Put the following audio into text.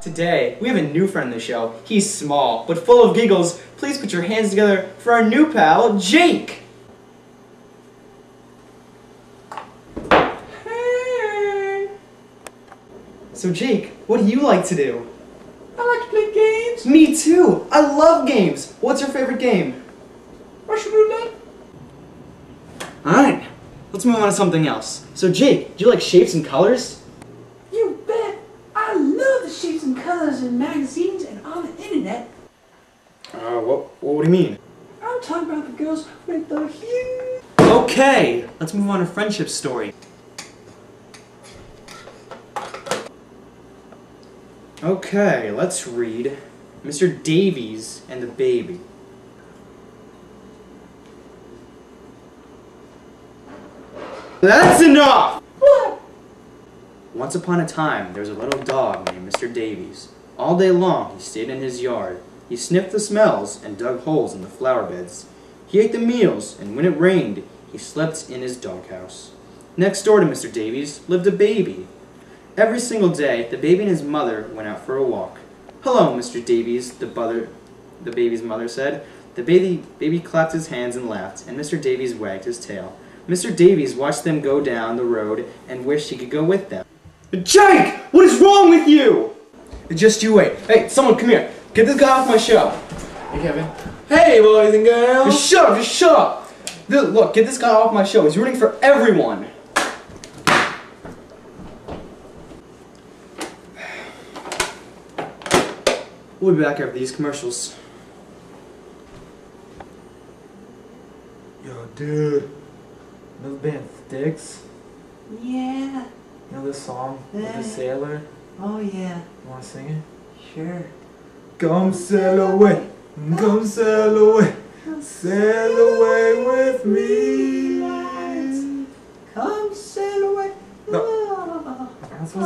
Today, we have a new friend on the show. He's small, but full of giggles. Please put your hands together for our new pal, Jake! Hey, So, Jake, what do you like to do? I like to play games. Me too! I love games! What's your favorite game? Russian roulette. Alright, let's move on to something else. So, Jake, do you like shapes and colors? You bet. I love the shapes and in magazines and on the internet. Uh, what, what do you mean? I'm talking about the girls with the huge. Okay, let's move on to friendship story. Okay, let's read Mr. Davies and the Baby. That's enough! What? Once upon a time, there was a little dog named Mr. Davies. All day long, he stayed in his yard. He sniffed the smells and dug holes in the flower beds. He ate the meals, and when it rained, he slept in his doghouse. Next door to Mr. Davies lived a baby. Every single day, the baby and his mother went out for a walk. Hello, Mr. Davies, the, mother, the baby's mother said. The baby, baby clapped his hands and laughed, and Mr. Davies wagged his tail. Mr. Davies watched them go down the road and wished he could go with them. Jake! What is wrong with you? Just you wait. Hey, someone come here. Get this guy off my show. Hey, Kevin. Hey, boys and girls. Just shut up, just shut up. Look, look, get this guy off my show. He's rooting for everyone. We'll be back after these commercials. Yo, dude. Know the band Styx? Yeah. You know this song with the sailor? Oh, yeah. You wanna sing it? Sure. Come sail away, come sail away, sail away with me. Come sail away. No. To